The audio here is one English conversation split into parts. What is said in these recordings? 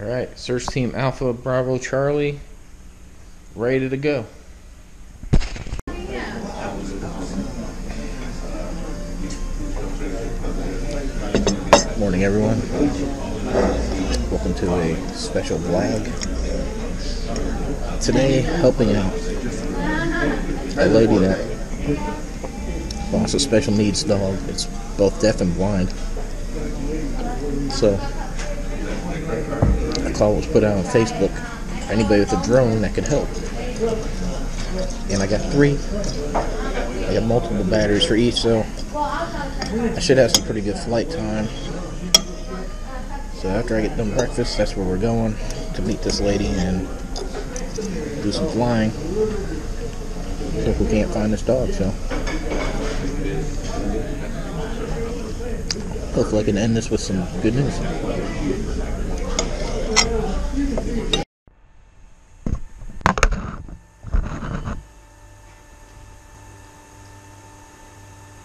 Alright, search team Alpha Bravo Charlie, ready to go. Morning, everyone. Welcome to a special vlog. Today, helping out a lady that lost a special needs dog. It's both deaf and blind. So, call was put out on Facebook for anybody with a drone that could help. And I got three. I got multiple batteries for each, so I should have some pretty good flight time. So after I get done breakfast, that's where we're going to meet this lady and do some flying. If we can't find this dog, so. Hopefully I can end this with some good news. Alright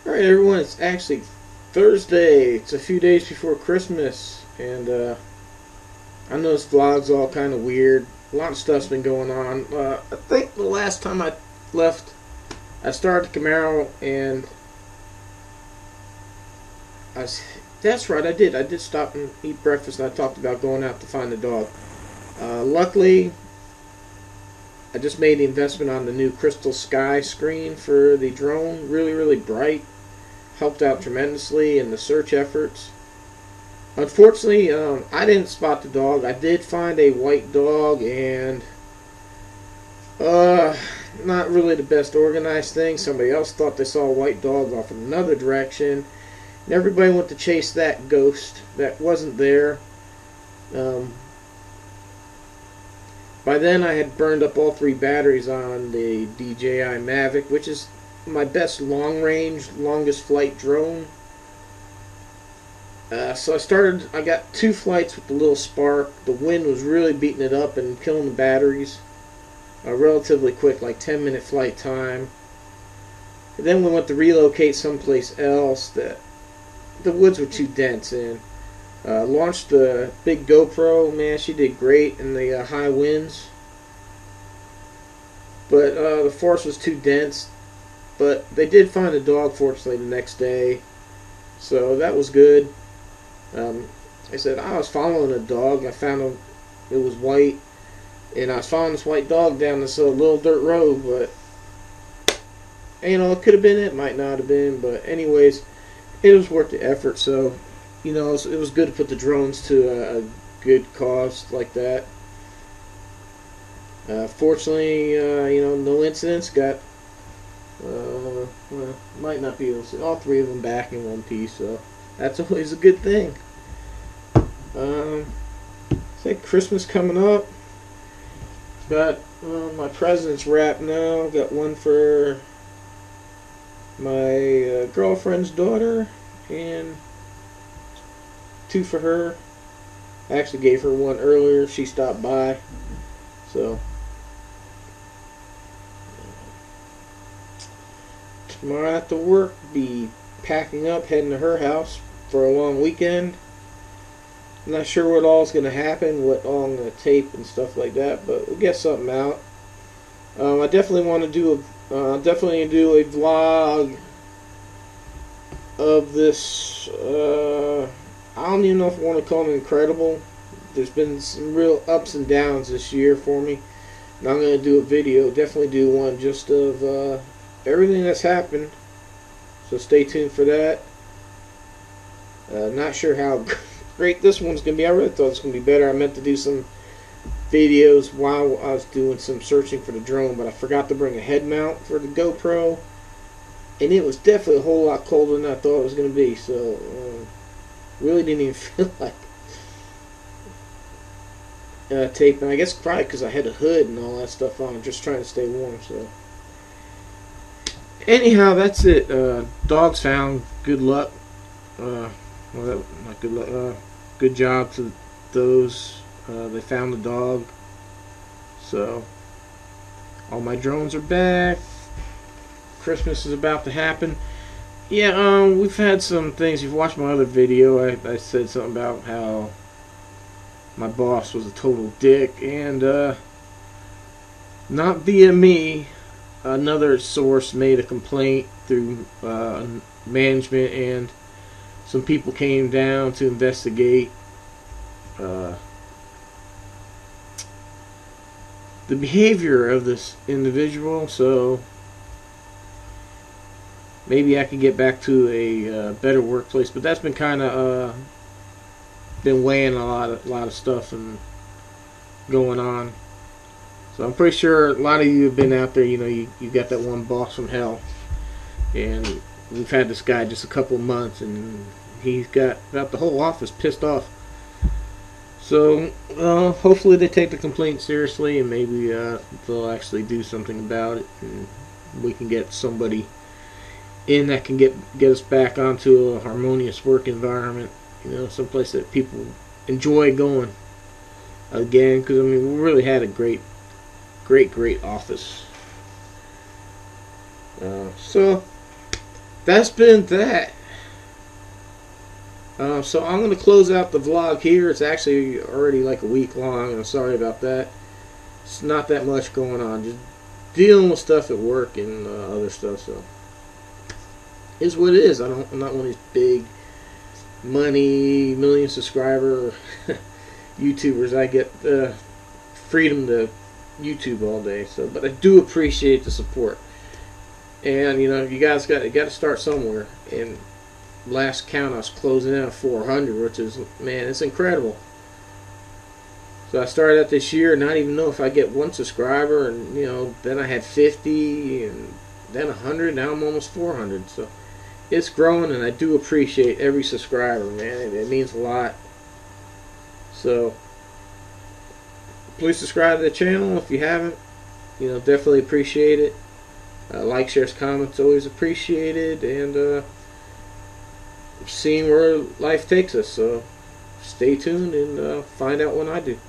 everyone, it's actually Thursday. It's a few days before Christmas and uh, I know this vlog's all kind of weird. A lot of stuff's been going on. Uh, I think the last time I left, I started the Camaro and I was, that's right, I did. I did stop and eat breakfast and I talked about going out to find the dog. Uh, luckily, I just made the investment on the new Crystal Sky screen for the drone. Really, really bright. Helped out tremendously in the search efforts. Unfortunately, um, I didn't spot the dog. I did find a white dog and uh, not really the best organized thing. Somebody else thought they saw a white dog off in another direction. And everybody went to chase that ghost that wasn't there. Um, by then, I had burned up all three batteries on the DJI Mavic, which is my best long range, longest flight drone. Uh, so I started, I got two flights with the little spark. The wind was really beating it up and killing the batteries. Uh, relatively quick, like 10 minute flight time. And then we went to relocate someplace else that the woods were too dense and uh, launched the big GoPro. Man, she did great in the uh, high winds. But uh, the forest was too dense. But they did find a dog, fortunately, the next day. So that was good. Um, I said, I was following a dog. I found a, it was white. And I was following this white dog down this uh, little dirt road. But, you know, it could have been it, might not have been. But, anyways, it was worth the effort. So, you know, it was, it was good to put the drones to a, a good cause like that. Uh, fortunately, uh, you know, no incidents. Got, uh, well, might not be able to see all three of them back in one piece, so that's always a good thing. Um, say Christmas coming up. Got my presents wrapped now. Got one for my uh, girlfriend's daughter and two for her. I actually gave her one earlier. She stopped by. So tomorrow after work, be packing up, heading to her house for a long weekend. not sure what all is going to happen, what all I'm going to tape and stuff like that, but we'll get something out. Um, I definitely want to do a, uh, definitely do a vlog of this. Uh, I don't even know if I want to call it incredible. There's been some real ups and downs this year for me. And I'm going to do a video, definitely do one just of uh, everything that's happened. So stay tuned for that. Uh, not sure how great this one's going to be. I really thought it was going to be better. I meant to do some videos while I was doing some searching for the drone, but I forgot to bring a head mount for the GoPro. And it was definitely a whole lot colder than I thought it was going to be. So, uh, really didn't even feel like uh, taping. I guess probably because I had a hood and all that stuff on, just trying to stay warm. So, anyhow, that's it. Uh, dogs found. Good luck. Uh, well, that, not good luck. Uh, good job to those. Uh, they found the dog. So, all my drones are back. Christmas is about to happen. Yeah, um, we've had some things. You've watched my other video. I, I said something about how my boss was a total dick, and uh, not via me. Another source made a complaint through uh, management, and some people came down to investigate. Uh, the behavior of this individual, so maybe I could get back to a uh, better workplace. But that's been kind of uh, been weighing a lot of a lot of stuff and going on. So I'm pretty sure a lot of you have been out there. You know, you you got that one boss from hell, and we've had this guy just a couple months, and he's got about the whole office pissed off. So uh, hopefully they take the complaint seriously, and maybe uh, they'll actually do something about it, and we can get somebody in that can get get us back onto a harmonious work environment. You know, someplace that people enjoy going again. Because I mean, we really had a great, great, great office. Uh, so that's been that. Uh, so I'm going to close out the vlog here. It's actually already like a week long. I'm sorry about that. It's not that much going on. Just dealing with stuff at work and uh, other stuff. So is what it is. I don't. I'm not one of these big money, million subscriber YouTubers. I get uh, freedom to YouTube all day. So, but I do appreciate the support. And you know, you guys got got to start somewhere. And last count, I was closing in at 400, which is man, it's incredible. So I started out this year, not even know if I get one subscriber, and you know, then I had 50, and then 100. Now I'm almost 400. So it's growing, and I do appreciate every subscriber, man. It, it means a lot. So please subscribe to the channel if you haven't. You know, definitely appreciate it. Uh, like, shares, comments, always appreciated, and uh, seeing where life takes us. So stay tuned and uh, find out when I do.